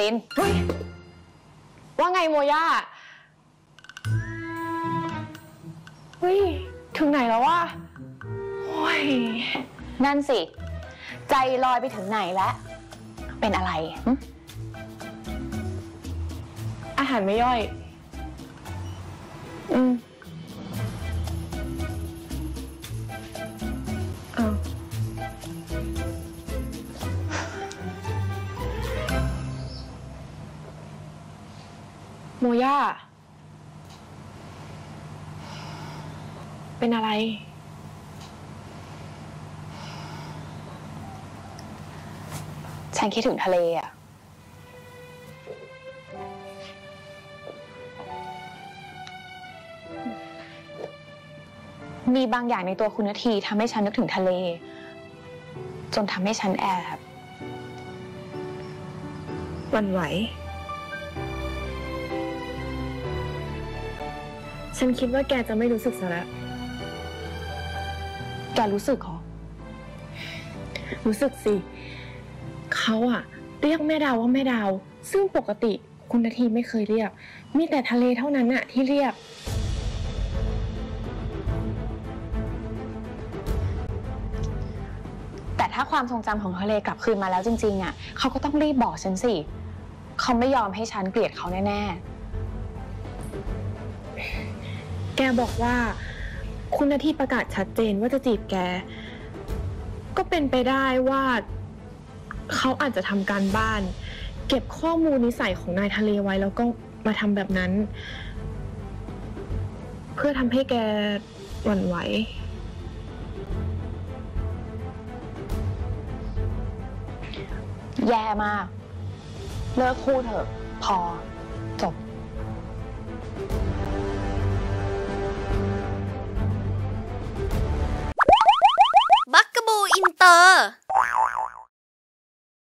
ลินว่าไงโมย่าเฮ้ย ถึงไหนแล้ววะโอ้ย นั่นสิ ใจลอยไปถึงไหนแล้ว เป็นอะไร อาหารไม่ย่อย อืม โมย่า เป็นอะไร ฉันคิดถึงทะเลอะ มีบางอย่างในตัวคุณนาทีทำให้ฉันนึกถึงทะเล จนทำให้ฉันแอบหวันไหว ฉันคิดว่าแกจะไม่รู้สึกซะแล้วแกรู้สึกเหรอ รู้สึกสิ เขาอะเรียกแม่ดาวว่าแม่ดาว ซึ่งปกติคุณนาทีไม่เคยเรียก มีแต่ทะเลเท่านั้นอะที่เรียก แต่ถ้าความทรงจำของทะเลกลับคืนมาแล้วจริงๆอะเขาก็ต้องรีบบอกฉันสิ เขาไม่ยอมให้ฉันเกลียดเขาแน่ แกบอกว่า คุณนาทีประกาศชัดเจนว่าจะจีบแก ก็เป็นไปได้ว่า เขาอาจจะทำการบ้าน เก็บข้อมูลนิสัยของนายทะเลไว้แล้วก็มาทำแบบนั้น เพื่อทำให้แกหวั่นไหวแย่มาก เลิกพูดเถอะ พอ 다